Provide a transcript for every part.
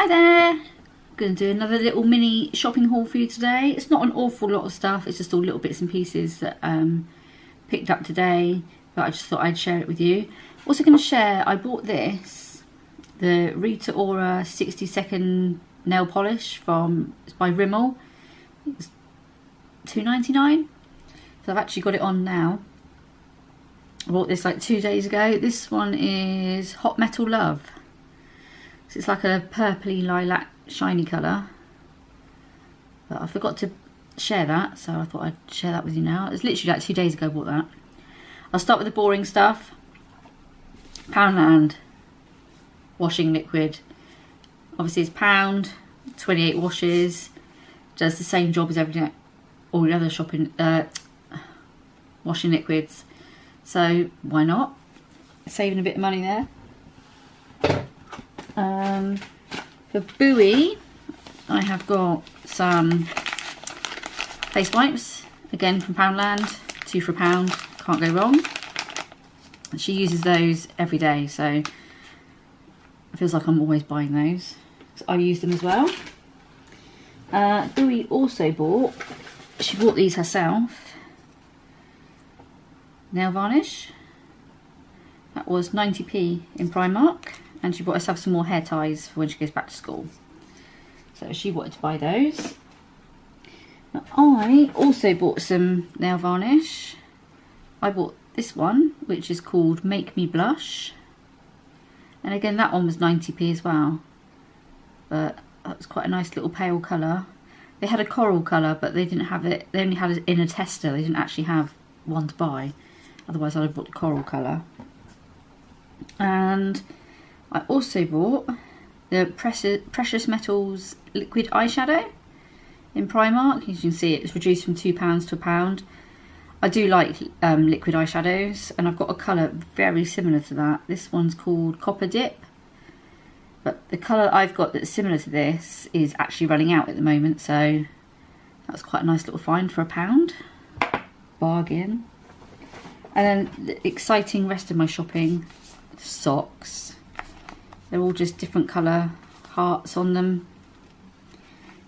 Hi there. Going to do another little mini shopping haul for you today. It's not an awful lot of stuff. It's just all little bits and pieces that um, picked up today. But I just thought I'd share it with you. Also going to share, I bought this. The Rita Ora 60 second nail polish from, it's by Rimmel. It's 2.99. So I've actually got it on now. I bought this like two days ago. This one is Hot Metal Love. So it's like a purpley lilac shiny colour. But I forgot to share that, so I thought I'd share that with you now. It's literally like two days ago I bought that. I'll start with the boring stuff. Poundland washing liquid. Obviously it's pound, 28 washes. Does the same job as every all the other shopping uh, washing liquids. So why not? Saving a bit of money there. Um, for Bowie, I have got some face wipes, again from Poundland, two for a pound, can't go wrong. She uses those every day, so it feels like I'm always buying those. So I use them as well. Uh, Bowie also bought, she bought these herself, nail varnish. That was 90p in Primark and she bought herself some more hair ties for when she goes back to school. So she wanted to buy those. I also bought some nail varnish. I bought this one which is called Make Me Blush and again that one was 90p as well but that was quite a nice little pale colour. They had a coral colour but they didn't have it, they only had it in a tester, they didn't actually have one to buy otherwise I'd have bought the coral colour. And I also bought the Precious Metals Liquid Eyeshadow in Primark. As you can see it's reduced from £2 to a pound. I do like um, liquid eyeshadows and I've got a colour very similar to that. This one's called Copper Dip. But the colour I've got that's similar to this is actually running out at the moment so that's quite a nice little find for a pound. Bargain. And then the exciting rest of my shopping, socks. They're all just different colour hearts on them.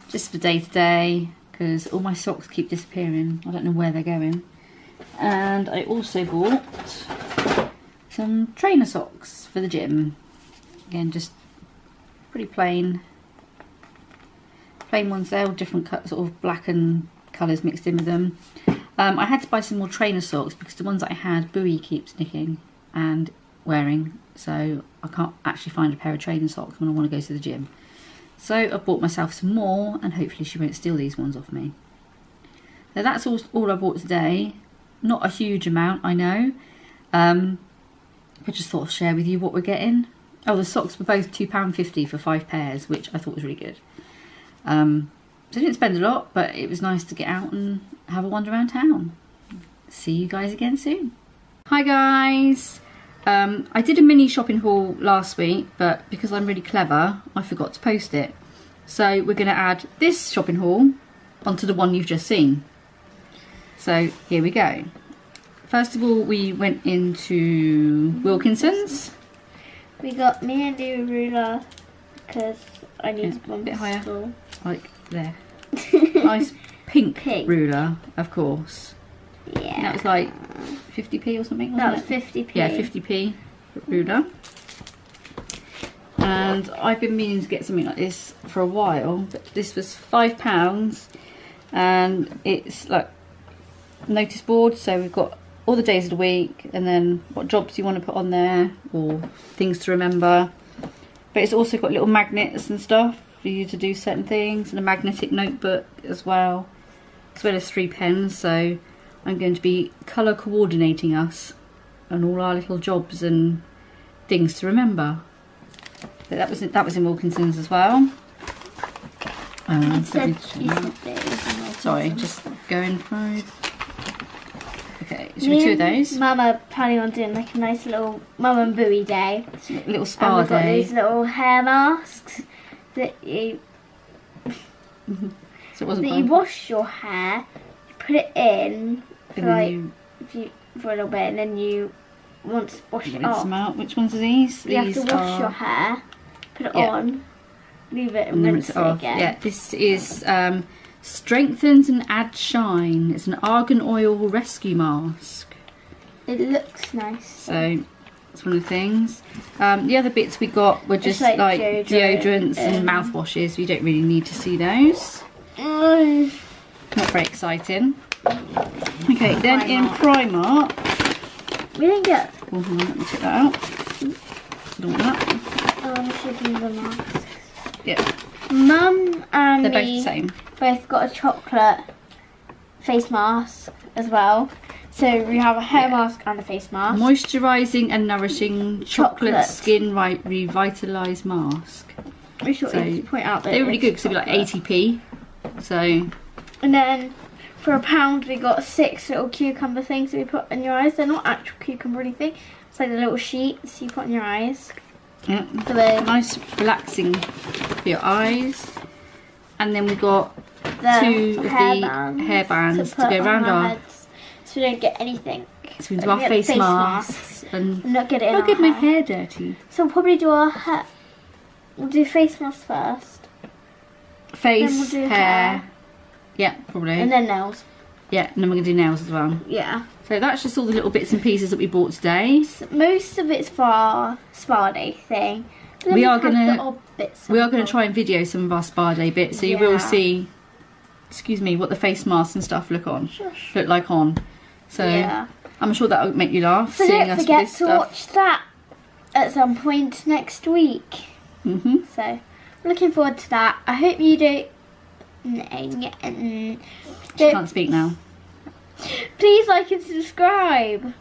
Just for day to day, because all my socks keep disappearing. I don't know where they're going. And I also bought some trainer socks for the gym. Again, just pretty plain. Plain ones there, all different sort of black and colours mixed in with them. Um, I had to buy some more trainer socks because the ones that I had, Bowie keeps nicking and wearing. So I can't actually find a pair of trainer socks when I want to go to the gym. So I bought myself some more and hopefully she won't steal these ones off me. Now that's all, all I bought today. Not a huge amount, I know. Um, I just thought I'd share with you what we're getting. Oh, the socks were both £2.50 for five pairs, which I thought was really good. Um, so I didn't spend a lot, but it was nice to get out and have a wander around town. See you guys again soon. Hi guys! Um, I did a mini shopping haul last week, but because I'm really clever, I forgot to post it. So we're going to add this shopping haul onto the one you've just seen. So here we go. First of all, we went into Wilkinson's. We got me and a ruler because I need yeah, one a bit higher. School. Like there. nice pink, Pink. ruler, of course. And Yeah. that was like 50p or something, That wasn't it? 50p. Yeah, 50p ruler. And I've been meaning to get something like this for a while, but this was five pounds, and it's like notice board. So we've got all the days of the week, and then what jobs you want to put on there, or things to remember. But it's also got little magnets and stuff for you to do certain things, and a magnetic notebook as well, as well as three pens. So I'm going to be colour coordinating us and all our little jobs and things to remember. But that was that was in Wilkinson's as well. Um, me said, sorry, just going through. Okay, should we do those? Mama planning on doing like a nice little mum and Bowie day. Little and spa we've got day. these little hair masks that you So it wasn't that you wash your hair, you put it in for like you if you for a little bit, and then you want to wash it off. them out. Which ones are these? You have to wash are your hair, put it Yeah. on, leave it and and rinse rinse it off. again. Yeah, this is um, strengthens and adds shine. It's an argan oil rescue mask. It looks nice. So it's one of the things. Um, the other bits we got were just like like, deodorant deodorants and and- mouthwashes. We don't really need to see those. Mm. Not very exciting. Okay, then in Primark. We didn't get hold on, let me take that out. Don't want that. um shipping the mask. Yeah, Mum and they're both the same. both got a chocolate face mask as well. So we have a hair Yeah. mask and a face mask. Moisturising and nourishing chocolate, Chocolate. skin right revitalised mask. we should so point out that they're really good because they'd be like chocolate. 80p. So And then for a pound we got six little cucumber things that we put in your eyes. They're not actual cucumber or anything. It's like the little sheets you put in your eyes. yeah, So they nice relaxing for your eyes. And then we got the two of the hairbands hairbands to put go on round our- heads so we don't get anything. so we do our face, face masks and And not get it in I'll our get my hair. hair dirty. So we'll probably do our hair. We'll do face mask first. Face, Then we'll do hair. hair. Yeah, probably. And then nails. yeah, and then we're gonna do nails as well. Yeah. So that's just all the little bits and pieces that we bought today. Most of it's for our spa day thing. But then We we are gonna- We are gonna try and video some of our spa day bits, so you will see. Excuse me, what the face masks and stuff look on, Shush. look like on. So yeah. I'm sure that will make you laugh. So seeing don't us with forget to stuff. watch that at some point next week. hmm So looking forward to that. I hope you do. She can't speak now. Please like and subscribe.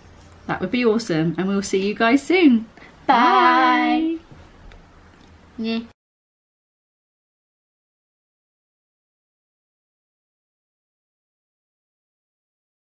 That would be awesome, and we'll see you guys soon. Bye. Yeah.